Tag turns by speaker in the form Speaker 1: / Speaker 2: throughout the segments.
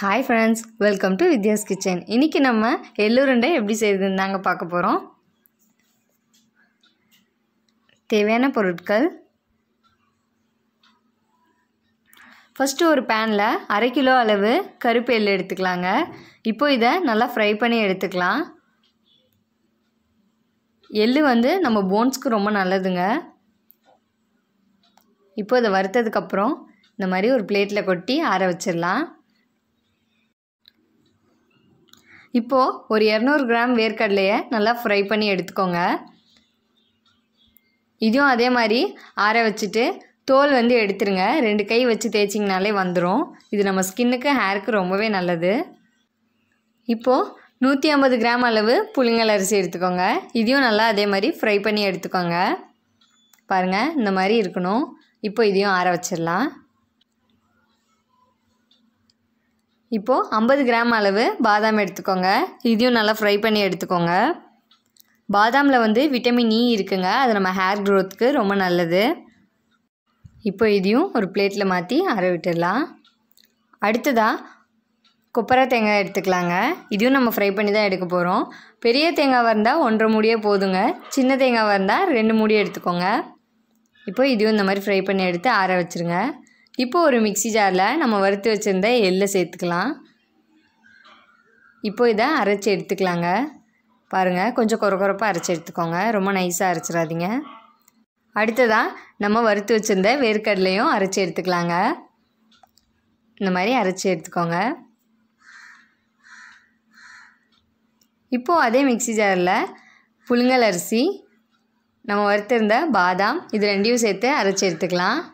Speaker 1: Hi friends welcome to Vidya's kitchen இன்றைக்கி நம்ம எள்ளுருண்டை எப்படி செய்யுதுன்னு தாங்க பார்க்க போகிறோம் தேவையான பொருட்கள். ஃபஸ்ட்டு ஒரு பேனில் அரை கிலோ அளவு கருப்பு எள்ளு எடுத்துக்கலாங்க. இப்போ இதை நல்லா ஃப்ரை பண்ணி எடுத்துக்கலாம். எள் வந்து நம்ம போன்ஸ்க்கு ரொம்ப நல்லதுங்க. இப்போ இதை வறுத்ததுக்கப்புறம் இந்த மாதிரி ஒரு பிளேட்டில் கொட்டி ஆற வச்சிடலாம். இப்போது ஒரு இரநூறு கிராம் வேர்க்கடலையை நல்லா ஃப்ரை பண்ணி எடுத்துக்கோங்க. இதையும் அதே மாதிரி ஆற வச்சுட்டு தோல் வந்து எடுத்துருங்க. ரெண்டு கை வச்சு தேய்ச்சிங்கனாலே வந்துடும் இது நம்ம ஸ்கின்னுக்கு ஹேருக்கு ரொம்பவே நல்லது. இப்போது நூற்றி ஐம்பது கிராம் அளவு புளிங்கல் அரிசி எடுத்துக்கோங்க. இதையும் நல்லா அதே மாதிரி ஃப்ரை பண்ணி எடுத்துக்கோங்க. பாருங்கள் இந்த மாதிரி இருக்கணும். இப்போ இதையும் ஆற வச்சிடலாம். இப்போது ஐம்பது கிராம் அளவு பாதாம் எடுத்துக்கோங்க. இதையும் நல்லா ஃப்ரை பண்ணி எடுத்துக்கோங்க. பாதாமில் வந்து விட்டமின் இ e இருக்குங்க. அது நம்ம ஹேர் க்ரோத்துக்கு ரொம்ப நல்லது. இப்போ இதையும் ஒரு பிளேட்டில் மாற்றி அரை விட்டுடலாம். அடுத்ததாக கொப்பரை தேங்காய் எடுத்துக்கலாங்க. இதையும் நம்ம ஃப்ரை பண்ணி தான் எடுக்க போகிறோம் பெரிய தேங்காவாக இருந்தால் ஒன்றரை மூடியே போதுங்க. சின்ன தேங்காவாக இருந்தால் ரெண்டு மூடியே எடுத்துக்கோங்க. இப்போ இதையும் இந்த மாதிரி ஃப்ரை பண்ணி எடுத்து ஆற வச்சுருங்க. இப்போ ஒரு மிக்சி ஜாரில் நம்ம வறுத்து வச்சுருந்த எள்ளை சேர்த்துக்கலாம். இப்போ இதை அரைச்சி எடுத்துக்கலாங்க. பாருங்கள் கொஞ்சம் குறை குறைப்பாக அரைச்சி எடுத்துக்கோங்க. ரொம்ப நைஸாக அரைச்சிடாதீங்க. அடுத்ததாக நம்ம வறுத்து வச்சுருந்த வேர்க்கடலையும் அரைச்சி எடுத்துக்கலாங்க. இந்த மாதிரி அரைச்சி எடுத்துக்கோங்க. இப்போது அதே மிக்சி ஜாரில் புழுங்கல் அரிசி நம்ம வறுத்திருந்த பாதாம் இது ரெண்டையும் சேர்த்து அரைச்சி எடுத்துக்கலாம்.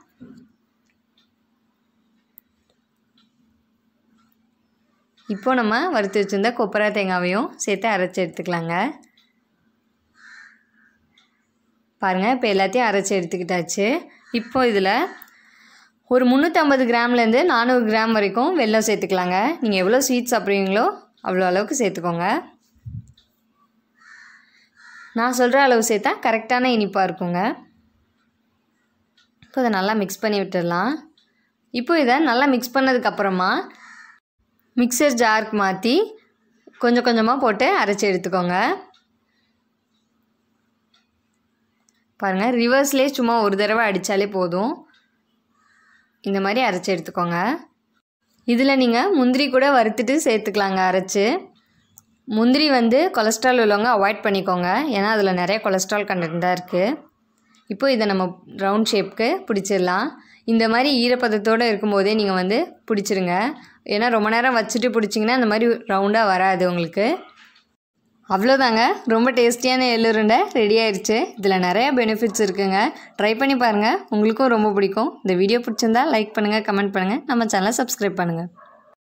Speaker 1: இப்போ நம்ம வறுத்து வச்சுருந்த கொப்பரை தேங்காவையும் சேர்த்து அரைச்சி எடுத்துக்கலாங்க. பாருங்கள் இப்போ எல்லாத்தையும் அரைச்சி எடுத்துக்கிட்டாச்சு. இப்போ இதில் ஒரு முந்நூற்றம்பது கிராம்லேருந்து நானூறு கிராம் வரைக்கும் வெள்ளம் சேர்த்துக்கலாங்க. நீங்கள் எவ்வளோ ஸ்வீட் சாப்பிட்றீங்களோ அவ்வளோ அளவுக்கு சேர்த்துக்கோங்க. நான் சொல்கிற அளவு சேர்த்தா கரெக்டான இனிப்பாக இருக்குங்க. இப்போ இதை நல்லா மிக்ஸ் பண்ணி விட்டுடலாம். இப்போ இதை நல்லா மிக்ஸ் பண்ணதுக்கப்புறமா மிக்சர் ஜாருக்கு மாற்றி கொஞ்சம் கொஞ்சமாக போட்டு அரைச்சி எடுத்துக்கோங்க. பாருங்கள் ரிவர்ஸ்லேயே சும்மா ஒரு தடவை அடித்தாலே போதும். இந்த மாதிரி அரைச்சி எடுத்துக்கோங்க. இதில் நீங்கள் முந்திரி கூட வறுத்துட்டு சேர்த்துக்கலாங்க அரைச்சி. முந்திரி வந்து கொலஸ்ட்ரால் உள்ளவங்க அவாய்ட் பண்ணிக்கோங்க. ஏன்னா அதில் நிறைய கொலஸ்ட்ரால் கண்டென்ட் தான் இருக்குது இப்போது இதை நம்ம ரவுண்ட் ஷேப்க்கு பிடிச்சிடலாம். இந்த மாதிரி ஈரப்பதத்தோடு இருக்கும்போதே நீங்கள் வந்து பிடிச்சிருங்க. ஏன்னா ரொம்ப நேரம் வச்சுட்டு பிடிச்சிங்கன்னா இந்த மாதிரி ரவுண்டாக வராது உங்களுக்கு. அவ்வளோதாங்க. ரொம்ப டேஸ்டியான எள்ளுருண்டை ரெடி ஆயிடுச்சு இதில் நிறையா பெனிஃபிட்ஸ் இருக்குங்க. ட்ரை பண்ணி பாருங்கள் உங்களுக்கும் ரொம்ப பிடிக்கும். இந்த வீடியோ பிடிச்சிருந்தா லைக் பண்ணுங்கள் கமெண்ட் பண்ணுங்கள் நம்ம சேனலை சப்ஸ்கிரைப் பண்ணுங்கள்